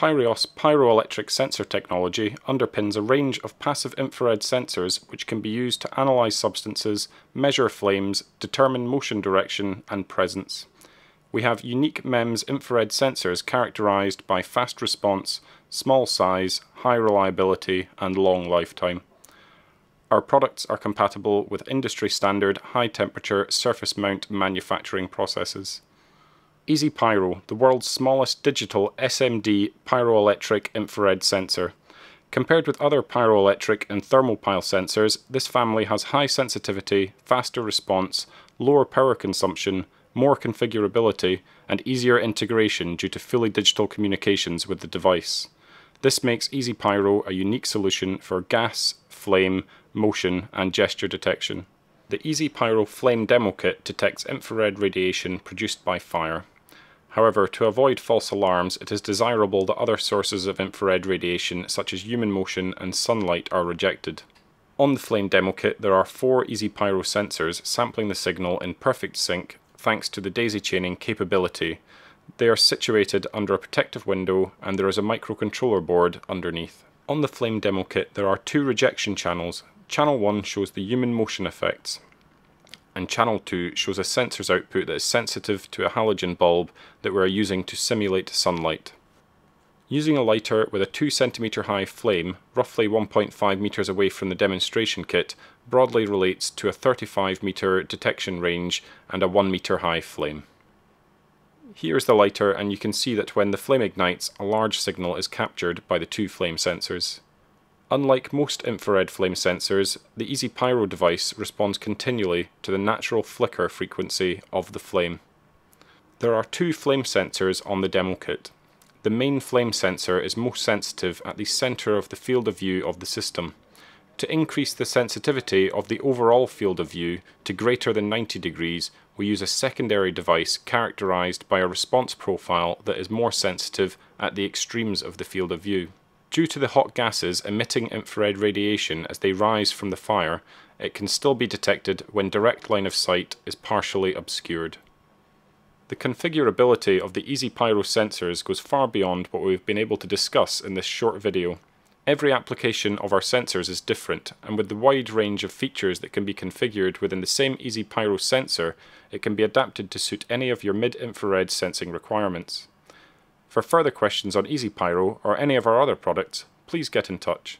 Pyreos pyroelectric sensor technology underpins a range of passive infrared sensors which can be used to analyse substances, measure flames, determine motion direction and presence. We have unique MEMS infrared sensors characterised by fast response, small size, high reliability and long lifetime. Our products are compatible with industry standard high temperature surface mount manufacturing processes. ezPyro, the world's smallest digital SMD pyroelectric infrared sensor. Compared with other pyroelectric and thermopile sensors, this family has high sensitivity, faster response, lower power consumption, more configurability, and easier integration due to fully digital communications with the device. This makes ezPyro a unique solution for gas, flame, motion, and gesture detection. The ezPyro Flame Demo Kit detects infrared radiation produced by fire. However, to avoid false alarms, it is desirable that other sources of infrared radiation, such as human motion and sunlight, are rejected. On the Flame Demo Kit, there are four ezPyro sensors sampling the signal in perfect sync thanks to the daisy chaining capability. They are situated under a protective window and there is a microcontroller board underneath. On the Flame Demo Kit, there are two rejection channels. Channel 1 shows the human motion effects, and channel 2 shows a sensor's output that is sensitive to a halogen bulb that we are using to simulate sunlight. Using a lighter with a 2 cm high flame, roughly 1.5 metres away from the demonstration kit, broadly relates to a 35 metre detection range and a 1 metre high flame. Here is the lighter and you can see that when the flame ignites, a large signal is captured by the two flame sensors. Unlike most infrared flame sensors, the ezPyro device responds continually to the natural flicker frequency of the flame. There are two flame sensors on the demo kit. The main flame sensor is most sensitive at the centre of the field of view of the system. To increase the sensitivity of the overall field of view to greater than 90 degrees, we use a secondary device characterised by a response profile that is more sensitive at the extremes of the field of view. Due to the hot gases emitting infrared radiation as they rise from the fire, it can still be detected when direct line of sight is partially obscured. The configurability of the ezPyro sensors goes far beyond what we've been able to discuss in this short video. Every application of our sensors is different, and with the wide range of features that can be configured within the same ezPyro sensor, it can be adapted to suit any of your mid-infrared sensing requirements. For further questions on ezPyro or any of our other products, please get in touch.